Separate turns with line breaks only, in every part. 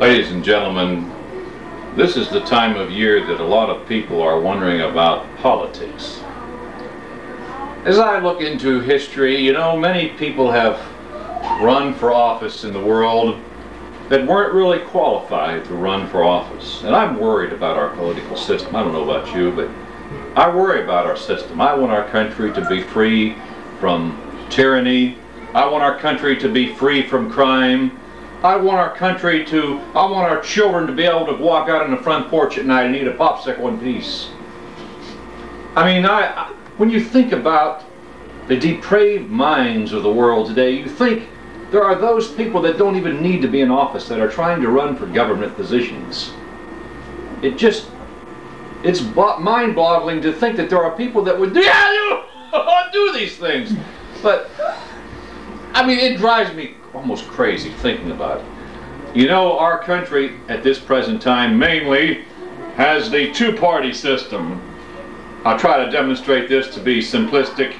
Ladies and gentlemen, this is the time of year that a lot of people are wondering about politics. As I look into history, you know, many people have run for office in the world that weren't really qualified to run for office. And I'm worried about our political system. I don't know about you, but I worry about our system. I want our country to be free from tyranny. I want our country to be free from crime. I want our country to, I want our children to be able to walk out on the front porch at night and eat a popsicle in peace. I mean, I, when you think about the depraved minds of the world today, you think there are those people that don't even need to be in office that are trying to run for government positions. It just, it's mind-boggling to think that there are people that would do, yeah, do these things. But, I mean, it drives me almost crazy thinking about it. You know, our country at this present time mainly has the two-party system. I'll try to demonstrate this to be simplistic.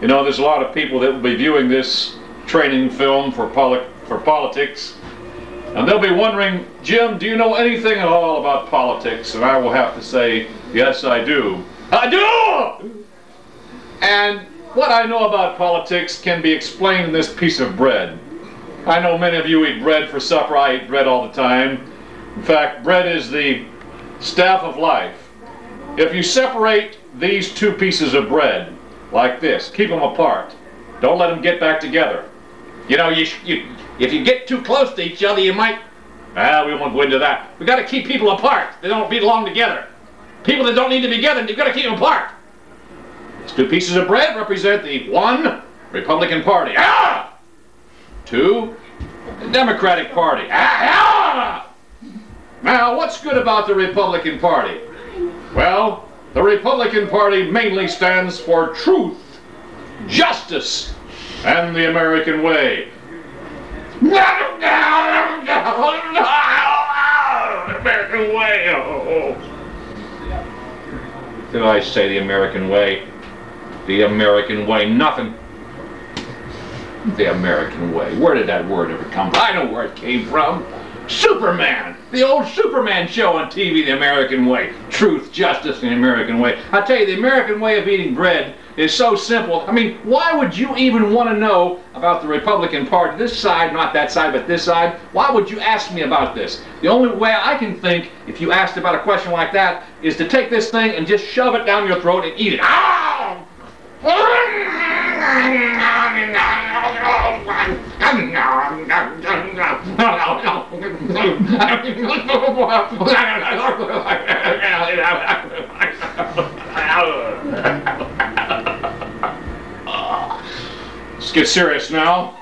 You know, there's a lot of people that will be viewing this training film for, poli for politics, and they'll be wondering, Jim, do you know anything at all about politics? And I will have to say, yes, I do. I do! And what I know about politics can be explained in this piece of bread. I know many of you eat bread for supper. I eat bread all the time. In fact, bread is the staff of life. If you separate these two pieces of bread like this, keep them apart. Don't let them get back together. You know, you, you if you get too close to each other, you might. Ah, we won't go into that. We got to keep people apart. They don't belong together. People that don't need to be together, you've got to keep them apart. These two pieces of bread represent the one Republican Party. Ah! Two, Democratic Party. Ah, now, what's good about the Republican Party? Well, the Republican Party mainly stands for truth, justice, and the American way. American way. Oh. Did I say the American way? The American way, nothing the American way. Where did that word ever come from? I know where it came from. Superman! The old Superman show on TV, The American Way. Truth, justice, the American way. I tell you, the American way of eating bread is so simple. I mean, why would you even want to know about the Republican Party? This side, not that side, but this side. Why would you ask me about this? The only way I can think, if you asked about a question like that, is to take this thing and just shove it down your throat and eat it. Ah! Let's get serious now.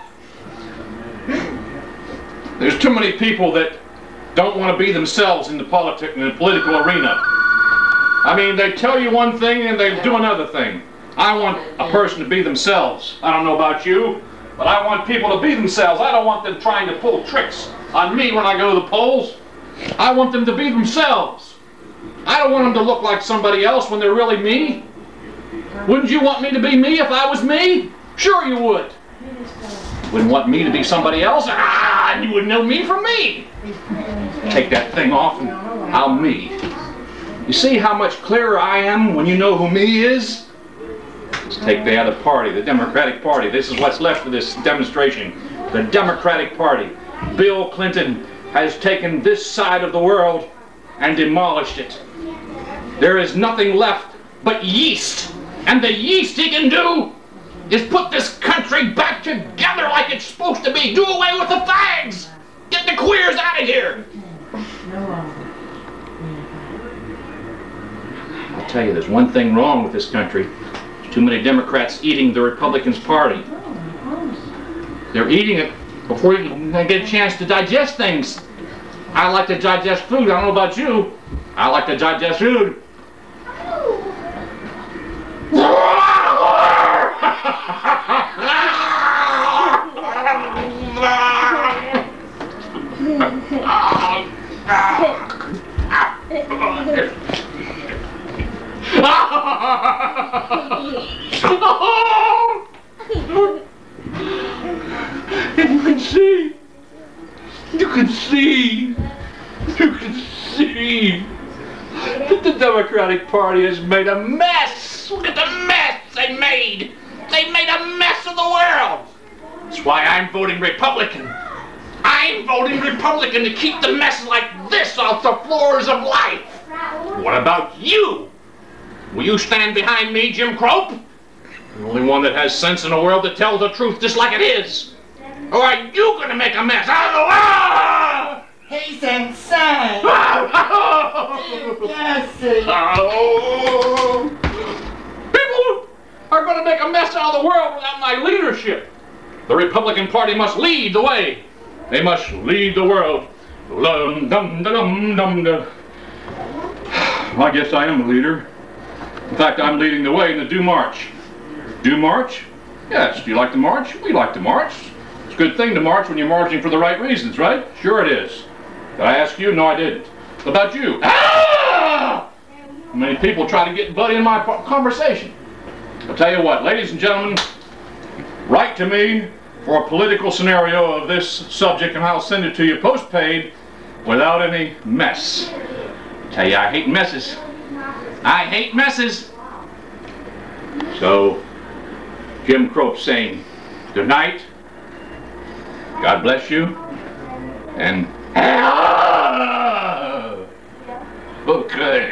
There's too many people that don't want to be themselves in the politic in the political arena. I mean, they tell you one thing and they do another thing. I want a person to be themselves. I don't know about you, but I want people to be themselves. I don't want them trying to pull tricks on me when I go to the polls. I want them to be themselves. I don't want them to look like somebody else when they're really me. Wouldn't you want me to be me if I was me? Sure you would. Wouldn't want me to be somebody else? Ah, and you wouldn't know me from me. Take that thing off and I'm me. You see how much clearer I am when you know who me is? Take the other party, the Democratic Party. This is what's left of this demonstration. The Democratic Party. Bill Clinton has taken this side of the world and demolished it. There is nothing left but yeast. And the yeast he can do is put this country back together like it's supposed to be. Do away with the fags. Get the queers out of here. I'll tell you, there's one thing wrong with this country. Too many Democrats eating the Republicans' party. They're eating it before you get a chance to digest things. I like to digest food. I don't know about you. I like to digest food. Democratic Party has made a mess. Look at the mess they made. They made a mess of the world. That's why I'm voting Republican. I'm voting Republican to keep the mess like this off the floors of life. What about you? Will you stand behind me, Jim Krope? The only one that has sense in the world to tell the truth just like it is. Or are you gonna make a mess out of the world?
He's insane!
Oh. People are going to make a mess out of the world without my leadership. The Republican Party must lead the way. They must lead the world. Dum, dum, dum, dum, dum. I guess I am a leader. In fact, I'm leading the way in the Do March. Do March? Yes. Do you like to march? We like to march. It's a good thing to march when you're marching for the right reasons, right? Sure it is. Did I ask you? No, I didn't. About you? Ah! Many people try to get Buddy in my conversation. I'll tell you what, ladies and gentlemen, write to me for a political scenario of this subject and I'll send it to you postpaid without any mess. Tell you, I hate messes. I hate messes. So, Jim Krope saying good night, God bless you, and Okay.